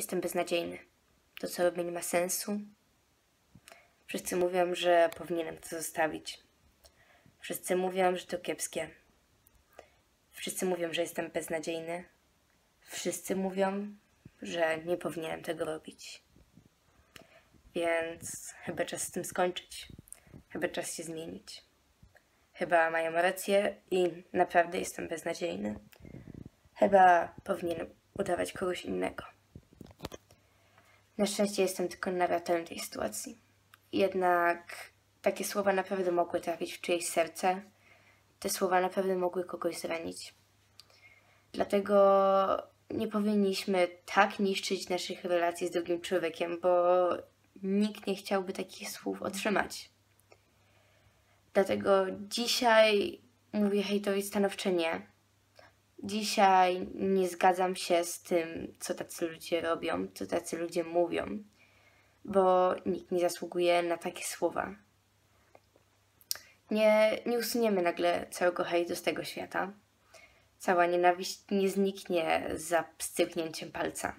jestem beznadziejny. To, co robię, nie ma sensu. Wszyscy mówią, że powinienem to zostawić. Wszyscy mówią, że to kiepskie. Wszyscy mówią, że jestem beznadziejny. Wszyscy mówią, że nie powinienem tego robić. Więc chyba czas z tym skończyć. Chyba czas się zmienić. Chyba mają rację i naprawdę jestem beznadziejny. Chyba powinienem udawać kogoś innego. Na szczęście jestem tylko narratorem tej sytuacji. Jednak takie słowa naprawdę mogły trafić w czyjeś serce. Te słowa naprawdę mogły kogoś zranić. Dlatego nie powinniśmy tak niszczyć naszych relacji z drugim człowiekiem, bo nikt nie chciałby takich słów otrzymać. Dlatego dzisiaj mówię hejtowi stanowcze nie. Dzisiaj nie zgadzam się z tym, co tacy ludzie robią, co tacy ludzie mówią, bo nikt nie zasługuje na takie słowa. Nie, nie usuniemy nagle całego hejtu z tego świata. Cała nienawiść nie zniknie za pstryknięciem palca.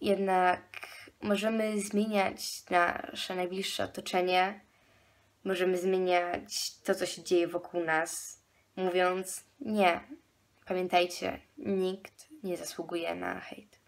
Jednak możemy zmieniać nasze najbliższe otoczenie, możemy zmieniać to, co się dzieje wokół nas, mówiąc nie. Pamiętajcie, nikt nie zasługuje na hejt.